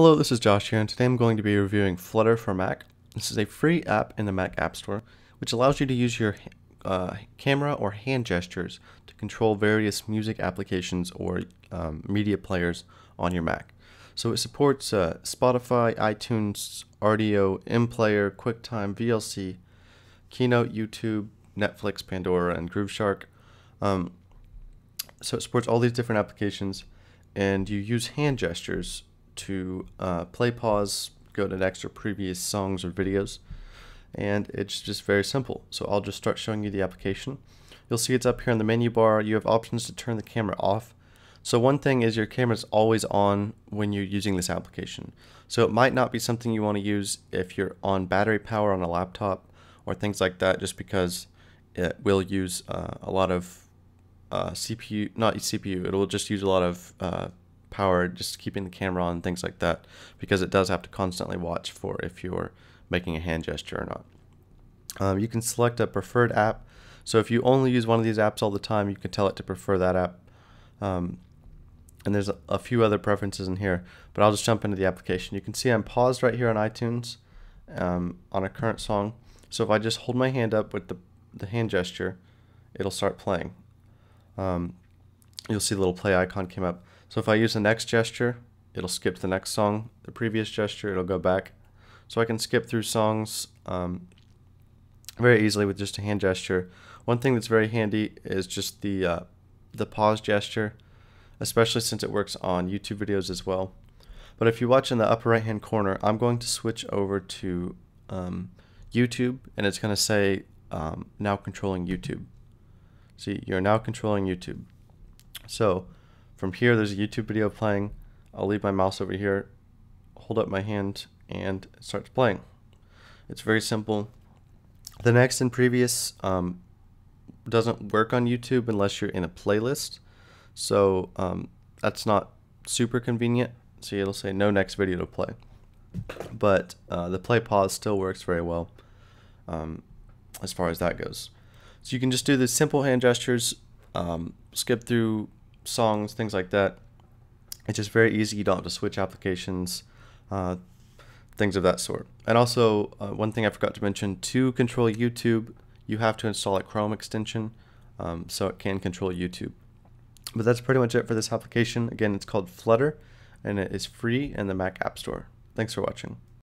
Hello, this is Josh here, and today I'm going to be reviewing Flutter for Mac. This is a free app in the Mac App Store, which allows you to use your uh, camera or hand gestures to control various music applications or um, media players on your Mac. So it supports uh, Spotify, iTunes, Rdio, MPlayer, QuickTime, VLC, Keynote, YouTube, Netflix, Pandora, and Grooveshark. Um, so it supports all these different applications, and you use hand gestures to uh, play, pause, go to next or previous songs or videos. And it's just very simple. So I'll just start showing you the application. You'll see it's up here in the menu bar. You have options to turn the camera off. So one thing is your camera is always on when you're using this application. So it might not be something you want to use if you're on battery power on a laptop or things like that just because it will use uh, a lot of uh, CPU, not CPU, it will just use a lot of uh, power just keeping the camera on things like that because it does have to constantly watch for if you're making a hand gesture or not. Um, you can select a preferred app. So if you only use one of these apps all the time, you can tell it to prefer that app. Um, and there's a, a, few other preferences in here, but I'll just jump into the application. You can see I'm paused right here on iTunes um, on a current song. So if I just hold my hand up with the, the hand gesture, it'll start playing. Um, you'll see the little play icon came up. So if I use the next gesture, it'll skip to the next song. The previous gesture, it'll go back. So I can skip through songs um, very easily with just a hand gesture. One thing that's very handy is just the uh, the pause gesture, especially since it works on YouTube videos as well. But if you watch in the upper right hand corner, I'm going to switch over to um, YouTube and it's going to say um, now controlling YouTube. See, you're now controlling YouTube. So from here, there's a YouTube video playing. I'll leave my mouse over here, hold up my hand, and it starts playing. It's very simple. The next and previous um, doesn't work on YouTube unless you're in a playlist. So um, that's not super convenient. So it'll say no next video to play. But uh, the play pause still works very well um, as far as that goes. So you can just do the simple hand gestures, um, skip through songs, things like that. It's just very easy. You don't have to switch applications, uh, things of that sort. And also, uh, one thing I forgot to mention, to control YouTube, you have to install a Chrome extension um, so it can control YouTube. But that's pretty much it for this application. Again, it's called Flutter and it is free in the Mac App Store. Thanks for watching.